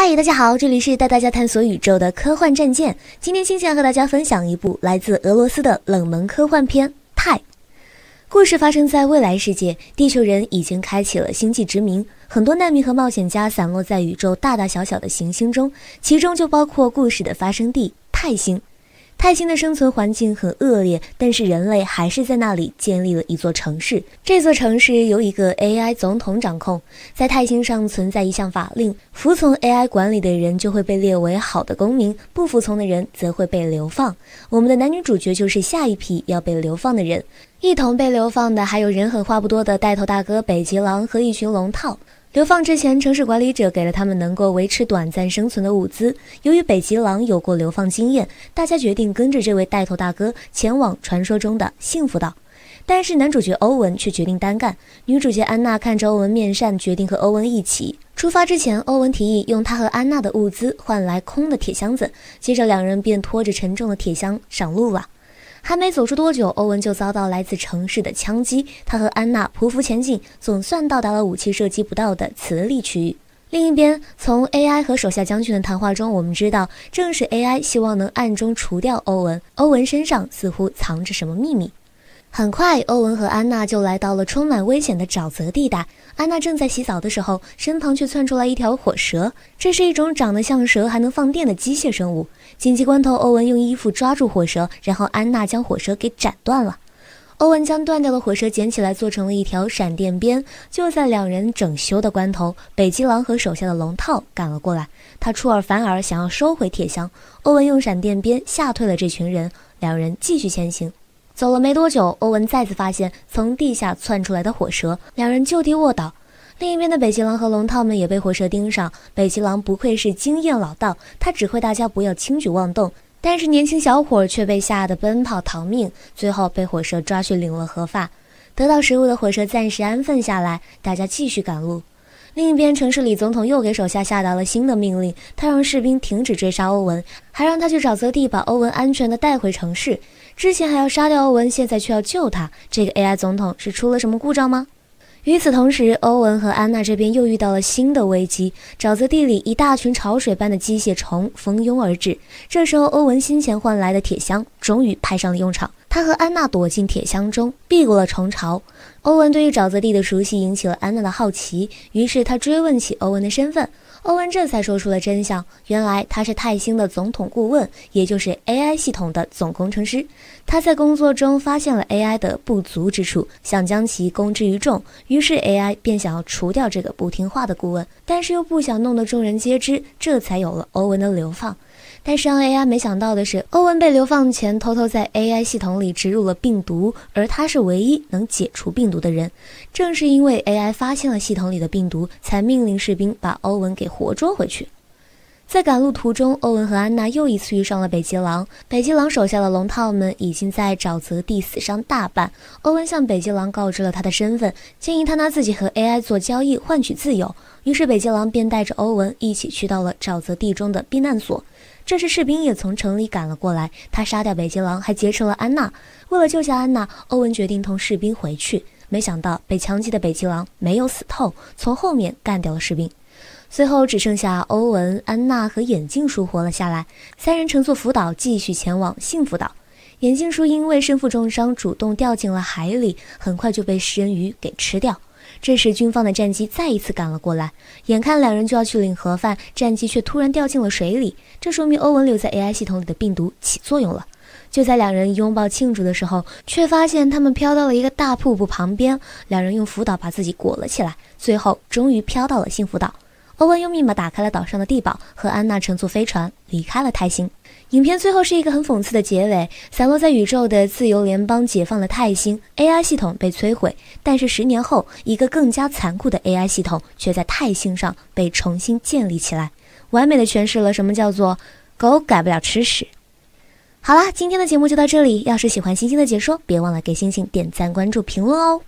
嗨，大家好，这里是带大家探索宇宙的科幻战舰。今天星星要和大家分享一部来自俄罗斯的冷门科幻片《泰》。故事发生在未来世界，地球人已经开启了星际殖民，很多难民和冒险家散落在宇宙大大小小的行星中，其中就包括故事的发生地泰星。泰星的生存环境很恶劣，但是人类还是在那里建立了一座城市。这座城市由一个 AI 总统掌控。在泰星上存在一项法令：服从 AI 管理的人就会被列为好的公民，不服从的人则会被流放。我们的男女主角就是下一批要被流放的人。一同被流放的还有人狠话不多的带头大哥北极狼和一群龙套。流放之前，城市管理者给了他们能够维持短暂生存的物资。由于北极狼有过流放经验，大家决定跟着这位带头大哥前往传说中的幸福岛。但是男主角欧文却决定单干。女主角安娜看着欧文面善，决定和欧文一起出发。之前，欧文提议用他和安娜的物资换来空的铁箱子，接着两人便拖着沉重的铁箱上路了。还没走出多久，欧文就遭到来自城市的枪击。他和安娜匍匐前进，总算到达了武器射击不到的磁力区域。另一边，从 AI 和手下将军的谈话中，我们知道，正是 AI 希望能暗中除掉欧文。欧文身上似乎藏着什么秘密。很快，欧文和安娜就来到了充满危险的沼泽地带。安娜正在洗澡的时候，身旁却窜出来一条火蛇。这是一种长得像蛇还能放电的机械生物。紧急关头，欧文用衣服抓住火蛇，然后安娜将火蛇给斩断了。欧文将断掉的火蛇捡起来，做成了一条闪电鞭。就在两人整修的关头，北极狼和手下的龙套赶了过来。他出尔反尔，想要收回铁箱。欧文用闪电鞭吓退了这群人，两人继续前行。走了没多久，欧文再次发现从地下窜出来的火蛇，两人就地卧倒。另一边的北极狼和龙套们也被火蛇盯上。北极狼不愧是经验老道，他指挥大家不要轻举妄动。但是年轻小伙却被吓得奔跑逃命，最后被火蛇抓去领了盒饭。得到食物的火蛇暂时安分下来，大家继续赶路。另一边，城市里总统又给手下下达了新的命令，他让士兵停止追杀欧文，还让他去沼泽地把欧文安全的带回城市。之前还要杀掉欧文，现在却要救他，这个 AI 总统是出了什么故障吗？与此同时，欧文和安娜这边又遇到了新的危机。沼泽地里，一大群潮水般的机械虫蜂拥而至。这时候，欧文先前换来的铁箱终于派上了用场。他和安娜躲进铁箱中，避过了虫巢。欧文对于沼泽地的熟悉引起了安娜的好奇，于是他追问起欧文的身份。欧文这才说出了真相，原来他是泰星的总统顾问，也就是 AI 系统的总工程师。他在工作中发现了 AI 的不足之处，想将其公之于众，于是 AI 便想要除掉这个不听话的顾问，但是又不想弄得众人皆知，这才有了欧文的流放。但是让 AI 没想到的是，欧文被流放前偷偷在 AI 系统里植入了病毒，而他是唯一能解除病毒的人。正是因为 AI 发现了系统里的病毒，才命令士兵把欧文给活捉回去。在赶路途中，欧文和安娜又一次遇上了北极狼。北极狼手下的龙套们已经在沼泽地死伤大半。欧文向北极狼告知了他的身份，建议他拿自己和 AI 做交易换取自由。于是北极狼便带着欧文一起去到了沼泽地中的避难所。这时士兵也从城里赶了过来，他杀掉北极狼，还劫持了安娜。为了救下安娜，欧文决定同士兵回去。没想到被枪击的北极狼没有死透，从后面干掉了士兵。最后只剩下欧文、安娜和眼镜叔活了下来。三人乘坐浮岛继续前往幸福岛。眼镜叔因为身负重伤，主动掉进了海里，很快就被食人鱼给吃掉。这时军方的战机再一次赶了过来，眼看两人就要去领盒饭，战机却突然掉进了水里。这说明欧文留在 AI 系统里的病毒起作用了。就在两人拥抱庆祝的时候，却发现他们飘到了一个大瀑布旁边。两人用浮岛把自己裹了起来，最后终于飘到了幸福岛。欧文用密码打开了岛上的地堡，和安娜乘坐飞船离开了泰星。影片最后是一个很讽刺的结尾：散落在宇宙的自由联邦解放了泰星，AI 系统被摧毁。但是十年后，一个更加残酷的 AI 系统却在泰星上被重新建立起来，完美的诠释了什么叫做“狗改不了吃屎”。好啦，今天的节目就到这里。要是喜欢星星的解说，别忘了给星星点赞、关注、评论哦。